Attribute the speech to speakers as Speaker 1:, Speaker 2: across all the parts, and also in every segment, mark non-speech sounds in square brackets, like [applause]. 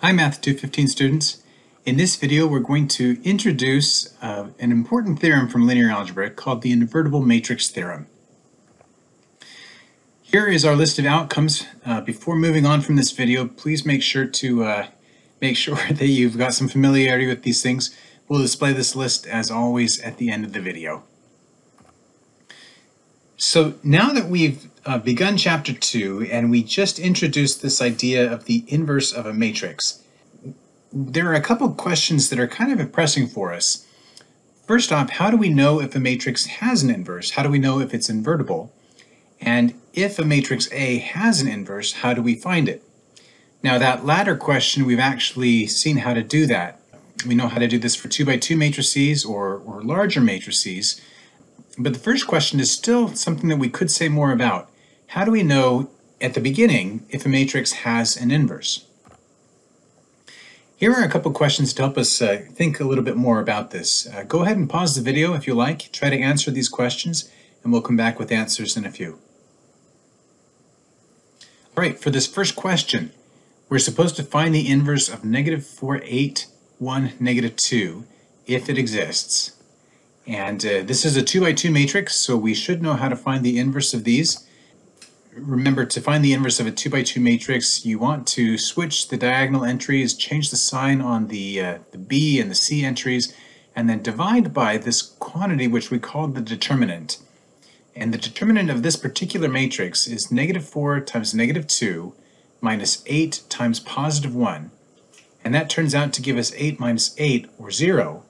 Speaker 1: Hi Math 215 students. In this video we're going to introduce uh, an important theorem from linear algebra called the invertible matrix theorem. Here is our list of outcomes. Uh, before moving on from this video please make sure to uh, make sure [laughs] that you've got some familiarity with these things. We'll display this list as always at the end of the video. So now that we've uh, begun chapter two and we just introduced this idea of the inverse of a matrix, there are a couple questions that are kind of pressing for us. First off, how do we know if a matrix has an inverse? How do we know if it's invertible? And if a matrix A has an inverse, how do we find it? Now that latter question, we've actually seen how to do that. We know how to do this for 2 by 2 matrices or, or larger matrices, but the first question is still something that we could say more about. How do we know at the beginning if a matrix has an inverse? Here are a couple questions to help us uh, think a little bit more about this. Uh, go ahead and pause the video if you like, try to answer these questions, and we'll come back with answers in a few. All right, for this first question, we're supposed to find the inverse of negative 4, 8, 1, negative 2, if it exists. And uh, this is a 2 by 2 matrix, so we should know how to find the inverse of these. Remember, to find the inverse of a 2 by 2 matrix, you want to switch the diagonal entries, change the sign on the, uh, the B and the C entries, and then divide by this quantity which we call the determinant. And the determinant of this particular matrix is negative 4 times negative 2 minus 8 times positive 1. And that turns out to give us 8 minus 8, or 0.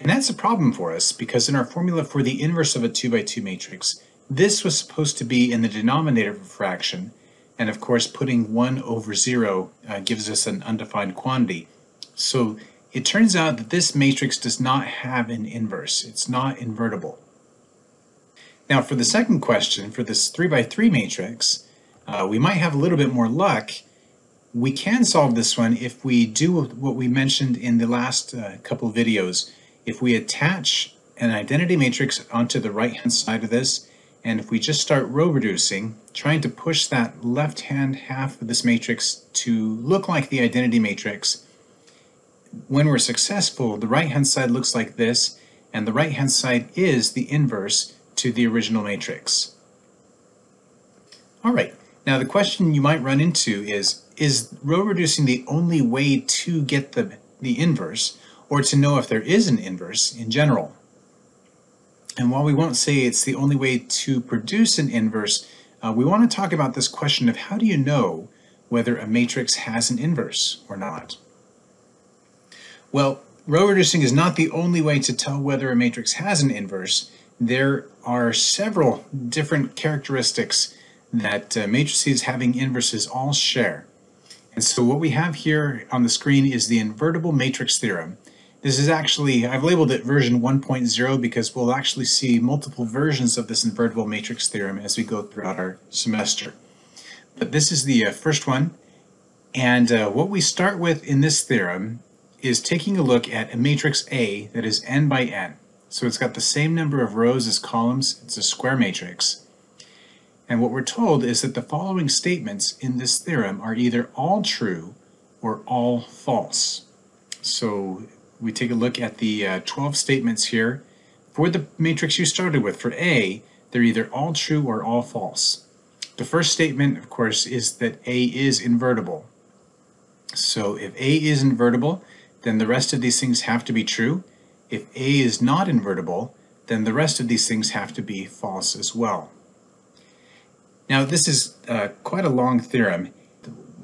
Speaker 1: And that's a problem for us because in our formula for the inverse of a 2 by 2 matrix, this was supposed to be in the denominator of a fraction, and of course putting 1 over 0 uh, gives us an undefined quantity. So it turns out that this matrix does not have an inverse. It's not invertible. Now for the second question, for this 3 by 3 matrix, uh, we might have a little bit more luck. We can solve this one if we do what we mentioned in the last uh, couple videos if we attach an identity matrix onto the right hand side of this, and if we just start row reducing, trying to push that left hand half of this matrix to look like the identity matrix, when we're successful, the right hand side looks like this, and the right hand side is the inverse to the original matrix. All right, now the question you might run into is, is row reducing the only way to get the, the inverse, or to know if there is an inverse in general. And while we won't say it's the only way to produce an inverse, uh, we want to talk about this question of how do you know whether a matrix has an inverse or not? Well, row reducing is not the only way to tell whether a matrix has an inverse. There are several different characteristics that uh, matrices having inverses all share. And so what we have here on the screen is the invertible matrix theorem. This is actually, I've labeled it version 1.0 because we'll actually see multiple versions of this invertible matrix theorem as we go throughout our semester. But this is the uh, first one. And uh, what we start with in this theorem is taking a look at a matrix A that is n by n. So it's got the same number of rows as columns. It's a square matrix. And what we're told is that the following statements in this theorem are either all true or all false. So we take a look at the uh, 12 statements here. For the matrix you started with, for A, they're either all true or all false. The first statement, of course, is that A is invertible. So if A is invertible, then the rest of these things have to be true. If A is not invertible, then the rest of these things have to be false as well. Now this is uh, quite a long theorem,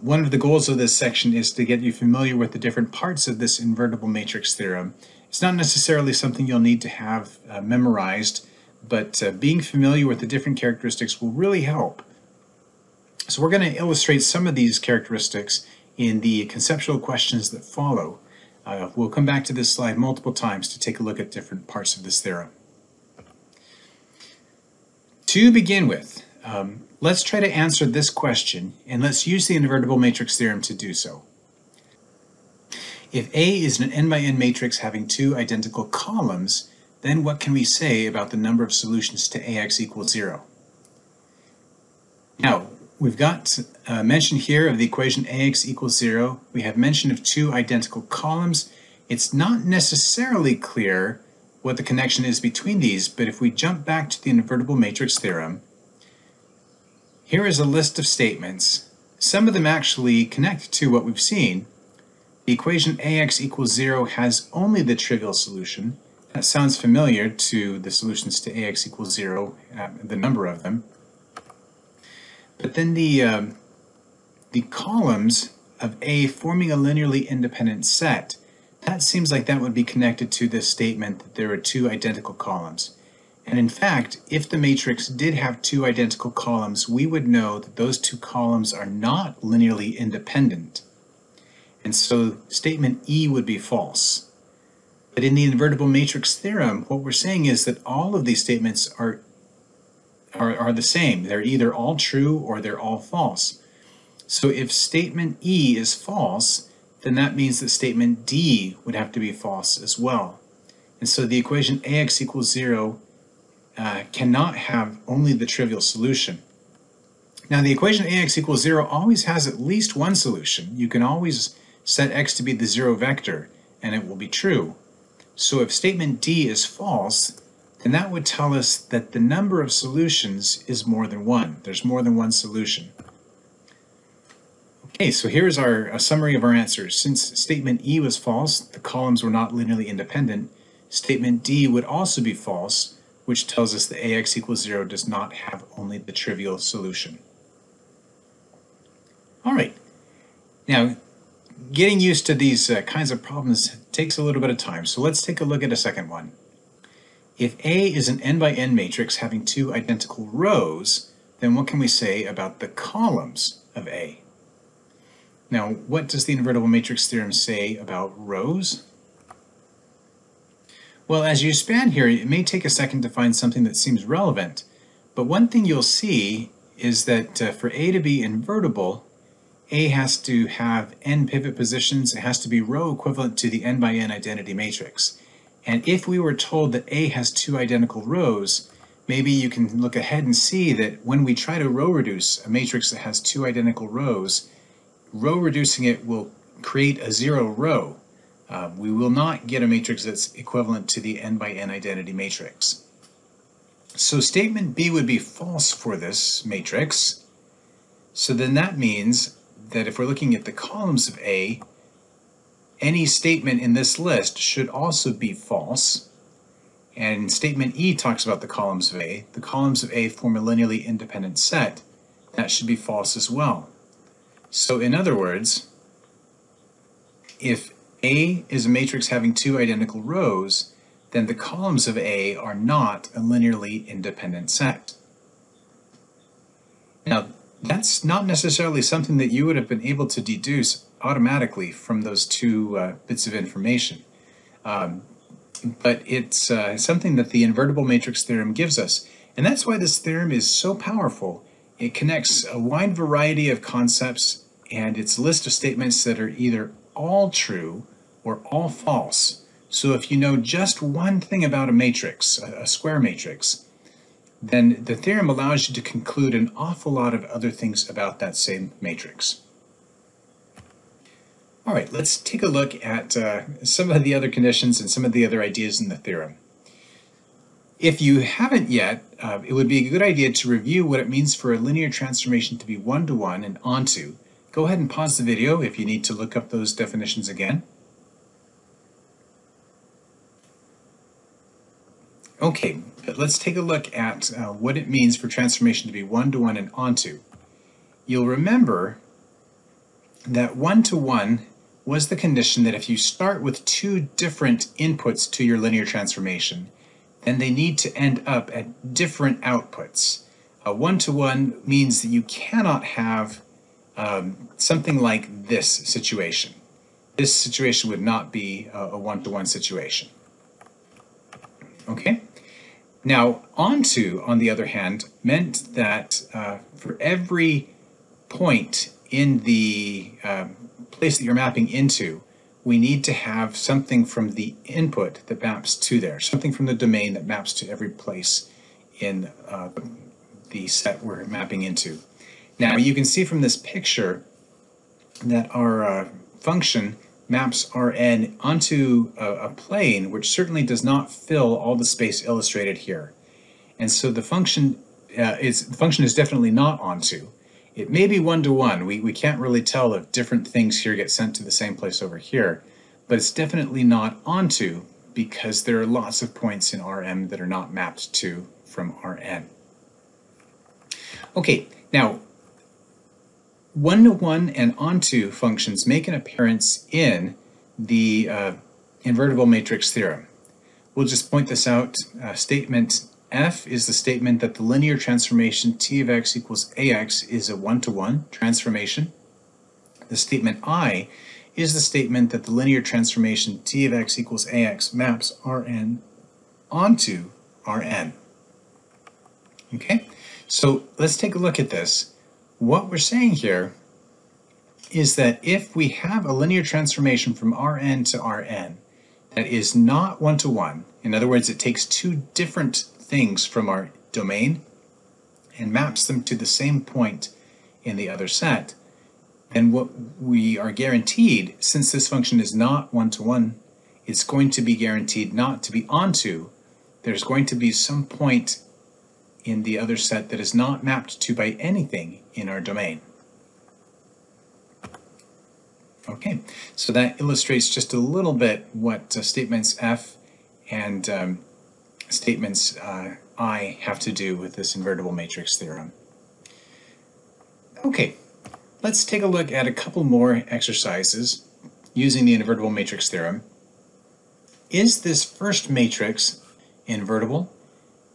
Speaker 1: one of the goals of this section is to get you familiar with the different parts of this invertible matrix theorem. It's not necessarily something you'll need to have uh, memorized, but uh, being familiar with the different characteristics will really help. So we're going to illustrate some of these characteristics in the conceptual questions that follow. Uh, we'll come back to this slide multiple times to take a look at different parts of this theorem. To begin with, um, Let's try to answer this question, and let's use the invertible matrix theorem to do so. If A is an n by n matrix having two identical columns, then what can we say about the number of solutions to AX equals 0? Now, We've got uh, mention here of the equation ax equals 0. We have mention of two identical columns. It's not necessarily clear what the connection is between these, but if we jump back to the invertible matrix theorem, here is a list of statements. Some of them actually connect to what we've seen. The equation ax equals 0 has only the trivial solution. That sounds familiar to the solutions to ax equals 0, uh, the number of them. But then the, um, the columns of A forming a linearly independent set, that seems like that would be connected to this statement that there are two identical columns. And in fact, if the matrix did have two identical columns, we would know that those two columns are not linearly independent. And so statement E would be false. But in the invertible matrix theorem, what we're saying is that all of these statements are are, are the same. They're either all true or they're all false. So if statement E is false, then that means that statement D would have to be false as well. And so the equation AX equals 0 uh, cannot have only the trivial solution. Now the equation AX equals 0 always has at least one solution. You can always set x to be the zero vector and it will be true. So if statement D is false, then that would tell us that the number of solutions is more than one. There's more than one solution. Okay, so here's our a summary of our answers. Since statement E was false, the columns were not linearly independent, statement D would also be false, which tells us that AX equals 0 does not have only the trivial solution. All right, now getting used to these uh, kinds of problems takes a little bit of time, so let's take a look at a second one. If A is an n by n matrix having two identical rows, then what can we say about the columns of A? Now, what does the invertible matrix theorem say about rows? Well, as you span here, it may take a second to find something that seems relevant, but one thing you'll see is that uh, for A to be invertible, A has to have n pivot positions, it has to be row equivalent to the n by n identity matrix. And if we were told that A has two identical rows, maybe you can look ahead and see that when we try to row reduce a matrix that has two identical rows, row reducing it will create a zero row. Uh, we will not get a matrix that's equivalent to the n by n identity matrix. So statement B would be false for this matrix. So then that means that if we're looking at the columns of A, any statement in this list should also be false. And statement E talks about the columns of A. The columns of A form a linearly independent set. That should be false as well. So in other words, if A is a matrix having two identical rows, then the columns of A are not a linearly independent set. Now, that's not necessarily something that you would have been able to deduce automatically from those two uh, bits of information. Um, but it's uh, something that the invertible matrix theorem gives us. And that's why this theorem is so powerful. It connects a wide variety of concepts and it's list of statements that are either all true or all false. So if you know just one thing about a matrix, a square matrix, then the theorem allows you to conclude an awful lot of other things about that same matrix. All right, let's take a look at uh, some of the other conditions and some of the other ideas in the theorem. If you haven't yet, uh, it would be a good idea to review what it means for a linear transformation to be one-to-one -one and onto. Go ahead and pause the video if you need to look up those definitions again. Okay, let's take a look at uh, what it means for transformation to be one-to-one -one and onto. You'll remember that one-to-one -one was the condition that if you start with two different inputs to your linear transformation, then they need to end up at different outputs. A one-to-one -one means that you cannot have um, something like this situation. This situation would not be a one-to-one -one situation. Okay? Now, onto, on the other hand, meant that uh, for every point in the uh, place that you're mapping into, we need to have something from the input that maps to there, something from the domain that maps to every place in uh, the set we're mapping into. Now you can see from this picture that our uh, function maps Rn onto a, a, plane which certainly does not fill all the space illustrated here. And so the function uh, is the function is definitely not onto. It may be one-to-one. -one. We, we can't really tell if different things here get sent to the same place over here, but it's definitely not onto because there are lots of points in Rm that are not mapped to from Rn. Okay, now one-to-one and onto functions make an appearance in the uh, invertible matrix theorem. We'll just point this out. Uh, statement F is the statement that the linear transformation t of x equals ax is a one-to-one -one transformation. The statement I is the statement that the linear transformation t of x equals ax maps Rn onto Rn. Okay, so let's take a look at this. What we're saying here is that if we have a linear transformation from Rn to Rn that is not one-to-one, -one, in other words, it takes two different things from our domain and maps them to the same point in the other set, then what we are guaranteed, since this function is not one-to-one, -one, it's going to be guaranteed not to be onto. There's going to be some point in the other set that is not mapped to by anything in our domain. Okay, so that illustrates just a little bit what uh, statements F and um, statements uh, I have to do with this invertible matrix theorem. Okay, let's take a look at a couple more exercises using the invertible matrix theorem. Is this first matrix invertible?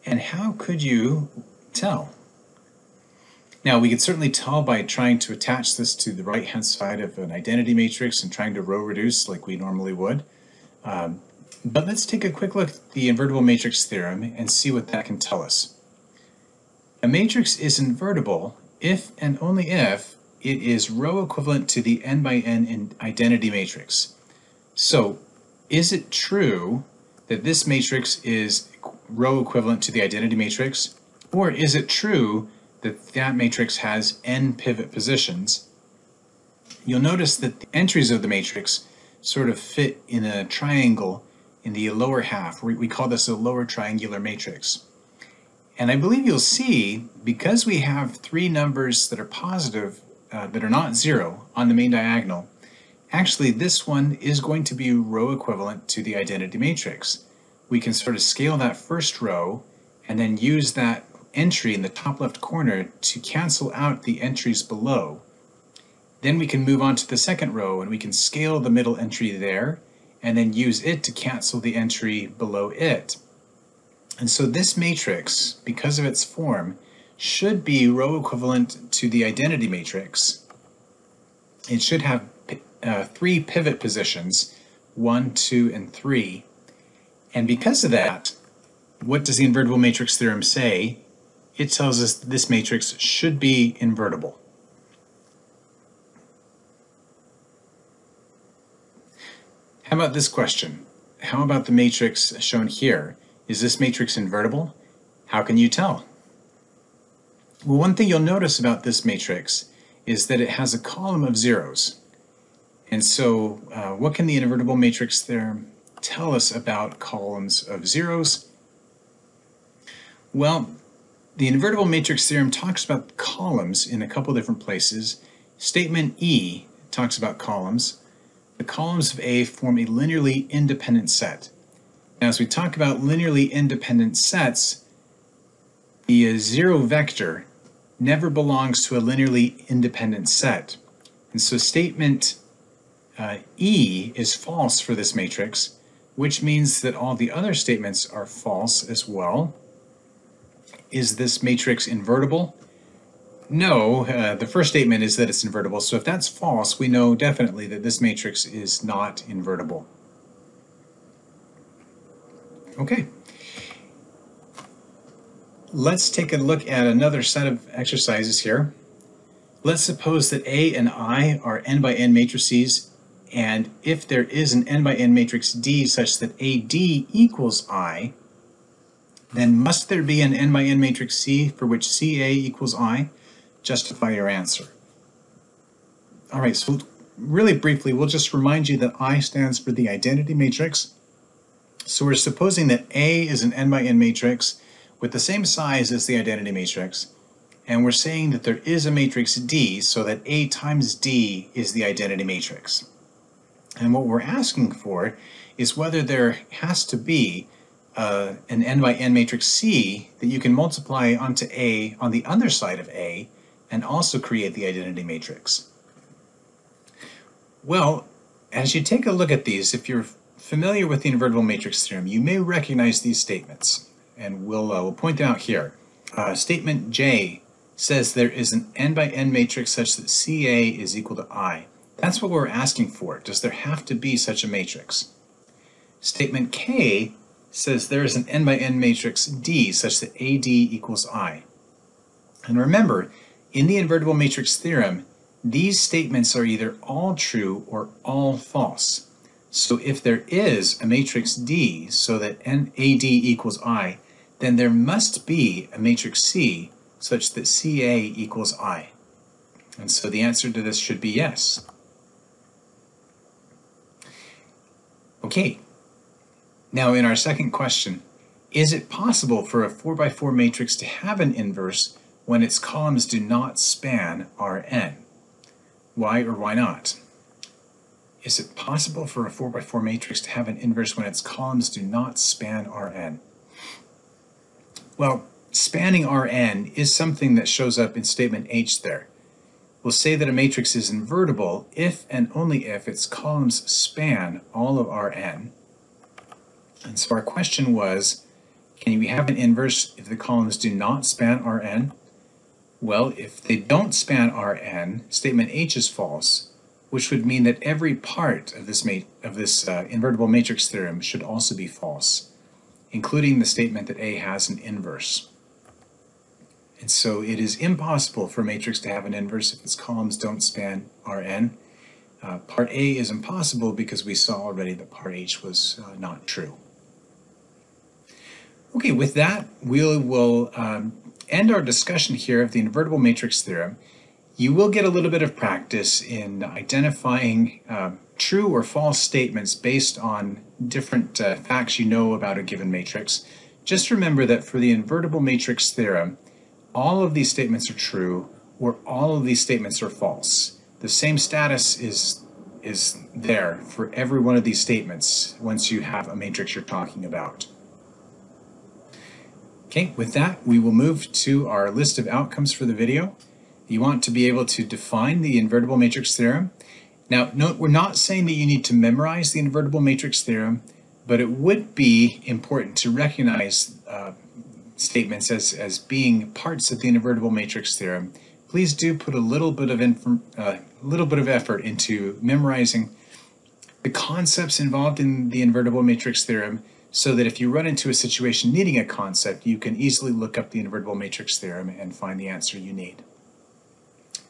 Speaker 1: And how could you tell? Now we could certainly tell by trying to attach this to the right hand side of an identity matrix and trying to row reduce like we normally would. Um, but let's take a quick look at the invertible matrix theorem and see what that can tell us. A matrix is invertible if and only if it is row equivalent to the n by n identity matrix. So is it true that this matrix is row equivalent to the identity matrix? Or is it true that that matrix has n pivot positions? You'll notice that the entries of the matrix sort of fit in a triangle in the lower half. We, call this a lower triangular matrix. And I believe you'll see, because we have three numbers that are positive, uh, that are not zero on the main diagonal, actually this one is going to be row equivalent to the identity matrix. We can sort of scale that first row and then use that entry in the top left corner to cancel out the entries below. Then we can move on to the second row and we can scale the middle entry there and then use it to cancel the entry below it. And so this matrix, because of its form, should be row equivalent to the identity matrix. It should have uh, three pivot positions, one, two, and three. And because of that, what does the invertible matrix theorem say? It tells us this matrix should be invertible. How about this question? How about the matrix shown here? Is this matrix invertible? How can you tell? Well, one thing you'll notice about this matrix is that it has a column of zeros. And so uh, what can the invertible matrix there tell us about columns of zeros? Well, the invertible matrix theorem talks about columns in a couple different places. Statement E talks about columns. The columns of A form a linearly independent set. Now, as we talk about linearly independent sets, the zero vector never belongs to a linearly independent set. And so statement uh, E is false for this matrix, which means that all the other statements are false as well. Is this matrix invertible? No, uh, the first statement is that it's invertible. So if that's false, we know definitely that this matrix is not invertible. Okay. Let's take a look at another set of exercises here. Let's suppose that A and I are n by n matrices, and if there is an n by n matrix D such that AD equals I, then must there be an n by n matrix C for which CA equals I? justify your answer. All right, so really briefly, we'll just remind you that I stands for the identity matrix. So we're supposing that A is an n by n matrix with the same size as the identity matrix, and we're saying that there is a matrix D so that A times D is the identity matrix. And what we're asking for is whether there has to be uh, an n by n matrix C that you can multiply onto A on the other side of A and also create the identity matrix. Well, as you take a look at these, if you're familiar with the invertible matrix theorem, you may recognize these statements, and we'll, uh, we'll point them out here. Uh, statement J says there is an n by n matrix such that CA is equal to I. That's what we're asking for. Does there have to be such a matrix? Statement K says there is an n by n matrix D such that AD equals I. And remember, in the invertible matrix theorem, these statements are either all true or all false. So if there is a matrix D so that AD equals I, then there must be a matrix C such that CA equals I. And so the answer to this should be yes. Okay, now in our second question, is it possible for a 4 by 4 matrix to have an inverse when its columns do not span Rn? Why or why not? Is it possible for a 4 by 4 matrix to have an inverse when its columns do not span Rn? Well, spanning Rn is something that shows up in statement H there. We'll say that a matrix is invertible if and only if its columns span all of Rn. And so our question was, can we have an inverse if the columns do not span Rn? Well, if they don't span Rn, statement H is false, which would mean that every part of this, of this uh, invertible matrix theorem should also be false, including the statement that A has an inverse. And so it is impossible for a matrix to have an inverse if its columns don't span Rn. Uh, part A is impossible because we saw already that part H was uh, not true. Okay, with that, we will um, end our discussion here of the invertible matrix theorem, you will get a little bit of practice in identifying uh, true or false statements based on different uh, facts you know about a given matrix. Just remember that for the invertible matrix theorem, all of these statements are true or all of these statements are false. The same status is, is there for every one of these statements once you have a matrix you're talking about. Okay, with that, we will move to our list of outcomes for the video. You want to be able to define the invertible matrix theorem. Now, note, we're not saying that you need to memorize the invertible matrix theorem, but it would be important to recognize uh, statements as, as being parts of the invertible matrix theorem. Please do put a little bit of uh, little bit of effort into memorizing the concepts involved in the invertible matrix theorem so that if you run into a situation needing a concept, you can easily look up the invertible matrix theorem and find the answer you need.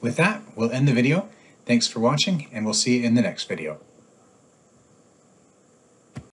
Speaker 1: With that, we'll end the video. Thanks for watching, and we'll see you in the next video.